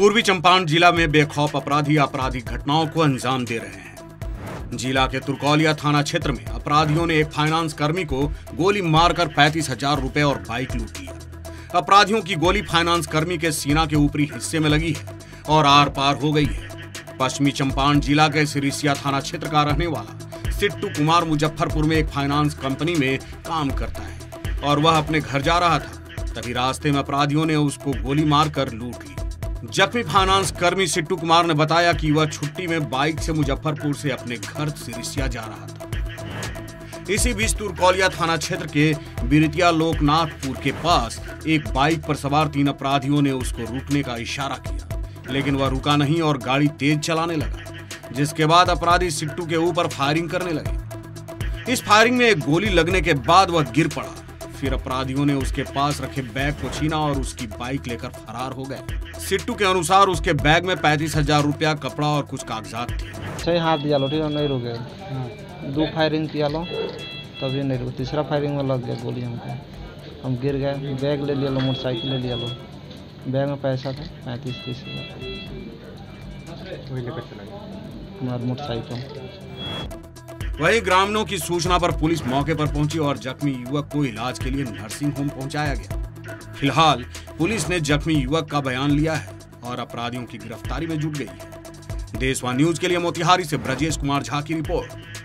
पूर्वी चंपारण जिला में बेखौफ अपराधी आपराधिक घटनाओं को अंजाम दे रहे हैं। जिला के तुरकौलिया थाना क्षेत्र में अपराधियों ने एक फाइनेंस कर्मी को गोली मारकर पैंतीस हज़ार रूपए और बाइक लूट लिया। अपराधियों की गोली फाइनेंस कर्मी के सीना के ऊपरी हिस्से में लगी है और आर पार हो गई है। पश्चिमी चंपारण जिला के सिरिसिया थाना क्षेत्र का रहने वाला सिट्टू कुमार मुजफ्फरपुर में एक फाइनेंस कंपनी में काम करता है और वह अपने घर जा रहा था। तभी रास्ते में अपराधियों ने उसको गोली मारकर लूट ली जख्मी फाइनेंस कर्मी सिट्टू कुमार ने बताया कि वह छुट्टी में बाइक से मुजफ्फरपुर से अपने घर सिरिसिया जा रहा था। इसी बीच तुरकौलिया थाना क्षेत्र के बिरतिया लोकनाथपुर के पास एक बाइक पर सवार तीन अपराधियों ने उसको रुकने का इशारा किया, लेकिन वह रुका नहीं और गाड़ी तेज चलाने लगा, जिसके बाद अपराधी सिट्टू के ऊपर फायरिंग करने लगे। इस फायरिंग में एक गोली लगने के बाद वह गिर पड़ा। फिर अपराधियों ने उसके पास रखे बैग को छीना और उसकी बाइक लेकर फरार हो गए। सिट्टू के अनुसार उसके बैग में पैंतीस हज़ार रुपया कपड़ा और कुछ कागजात थे। सही हाथ दिया लो ठीक है नहीं रुके। दो फायरिंग किया लो तभी नहीं रुके। तीसरा फायरिंग में लग गया गोली हमको। हम गिर गए बैग ले लिया लो मोटरसाइकिल ले लिया लो। बैग में पैसा था पैंतीस तीस हज़ार। मोटरसाइकिल वहीं ग्रामीणों की सूचना पर पुलिस मौके पर पहुँची और जख्मी युवक को इलाज के लिए नर्सिंग होम पहुँचाया गया। फ़िलहाल पुलिस ने जख्मी युवक का बयान लिया है और अपराधियों की गिरफ्तारी में जुट गई है। देशवा न्यूज़ के लिए मोतिहारी से ब्रजेश कुमार झा की रिपोर्ट।